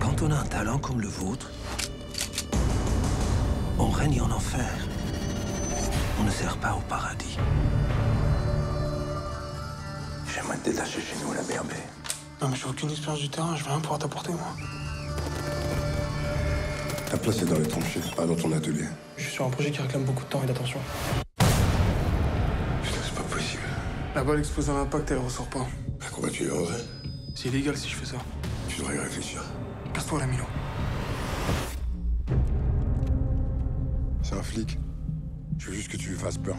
Quand on a un talent comme le vôtre, on règne en enfer. On ne sert pas au paradis. J'aimerais te détacher chez nous à la BRB. Non, mais j'ai aucune expérience du terrain, je vais rien pouvoir t'apporter, moi. Ta place est dans les tranchées, pas dans ton atelier. Je suis sur un projet qui réclame beaucoup de temps et d'attention. Putain, c'est pas possible. La balle explose à l'impact et elle ressort pas. À quoi tu y aurais C'est illégal si je fais ça. Tu devrais y réfléchir. Casse-toi, la Milo. C'est un flic. Je veux juste que tu lui fasses peur.